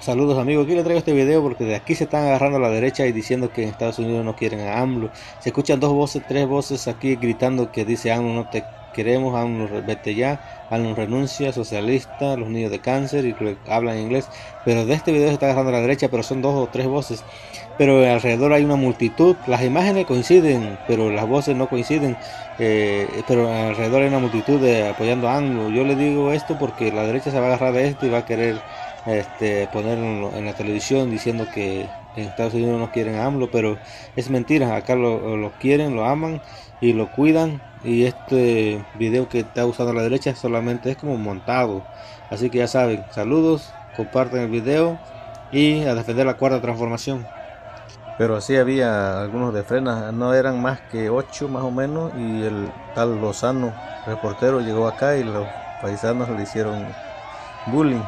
Saludos amigos, aquí les traigo este video porque de aquí se están agarrando a la derecha y diciendo que en Estados Unidos no quieren a AMLO. Se escuchan dos voces, tres voces aquí gritando que dice AMLO no te queremos, AMLO vete ya, AMLO renuncia, socialista, los niños de cáncer y hablan inglés. Pero de este video se está agarrando a la derecha, pero son dos o tres voces. Pero alrededor hay una multitud, las imágenes coinciden, pero las voces no coinciden. Eh, pero alrededor hay una multitud de apoyando a AMLO. Yo le digo esto porque la derecha se va a agarrar de esto y va a querer este, ponerlo en la televisión diciendo que en Estados Unidos no quieren a AMLO, pero es mentira, acá lo, quieren, lo aman y lo cuidan. Y este video que está usando la derecha solamente es como montado, así que ya saben, saludos, comparten el video y a defender la cuarta transformación. Pero así había algunos de frenas, no eran más que ocho más o menos y el tal Lozano, reportero, llegó acá y los paisanos le hicieron bullying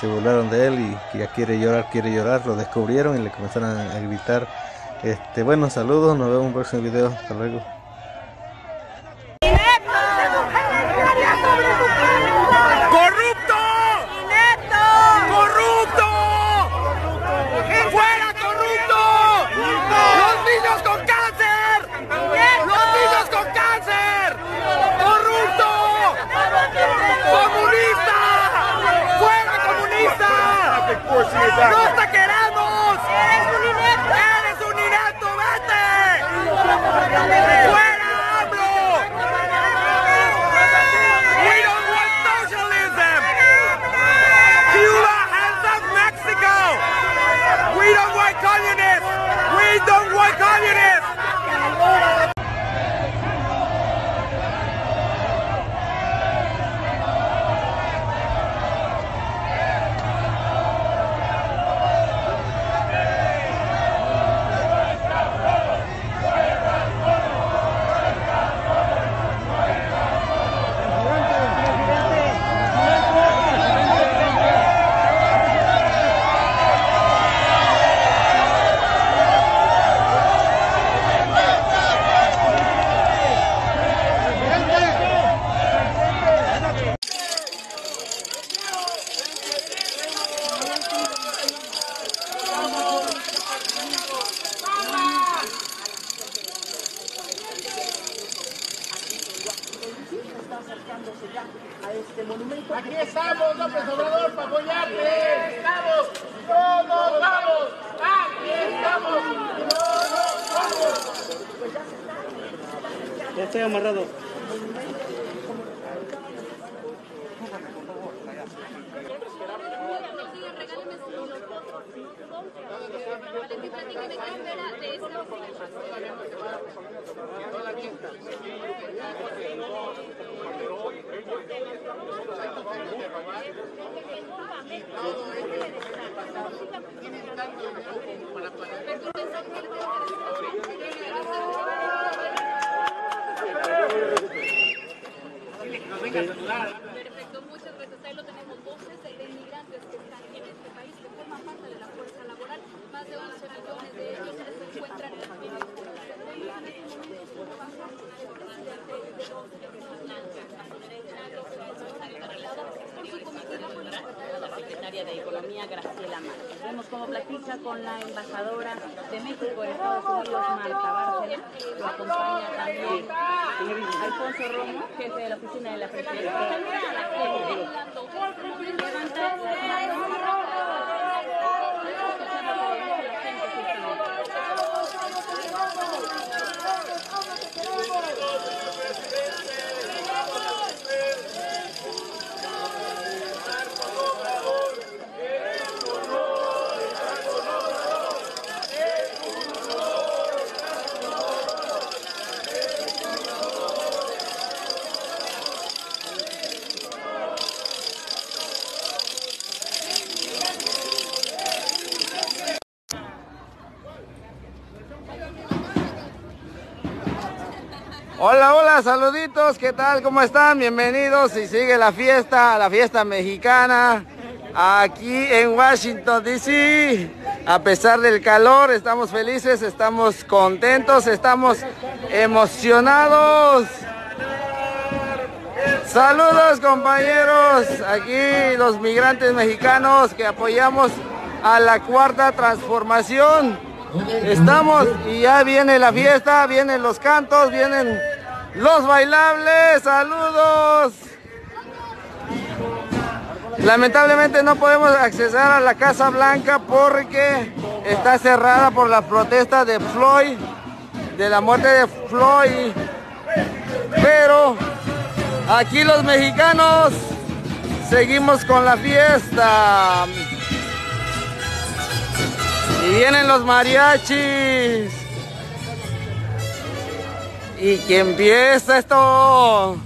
se burlaron de él y que ya quiere llorar, quiere llorar, lo descubrieron y le comenzaron a gritar. Este, bueno, saludos, nos vemos en un próximo video, hasta luego. Aquí estamos, López Obrador, para apoyarte. Estamos, todos vamos. Aquí estamos, todos vamos. Ya estoy amarrado. Perfecto, muchas gracias. Ahí lo tenemos voces de inmigrantes que están en este país, que forman parte de la fuerza laboral. Más de 11 millones de ellos se encuentran en este país. la secretaria de Economía, Graciela Márquez. Vemos cómo platica con la embajadora de México en Estados Unidos, Marta Bárcena. Lo acompaña también Alfonso Romo, jefe de la oficina de la presidencia las manos. Hola, hola, saluditos, ¿qué tal? ¿Cómo están? Bienvenidos y sigue la fiesta, la fiesta mexicana aquí en Washington, D.C. A pesar del calor, estamos felices, estamos contentos, estamos emocionados. Saludos compañeros, aquí los migrantes mexicanos que apoyamos a la cuarta transformación. Estamos y ya viene la fiesta, vienen los cantos, vienen los bailables. Saludos. Lamentablemente no podemos acceder a la Casa Blanca porque está cerrada por la protesta de Floyd, de la muerte de Floyd. Pero aquí los mexicanos seguimos con la fiesta. Y vienen los mariachis. Y que empieza esto.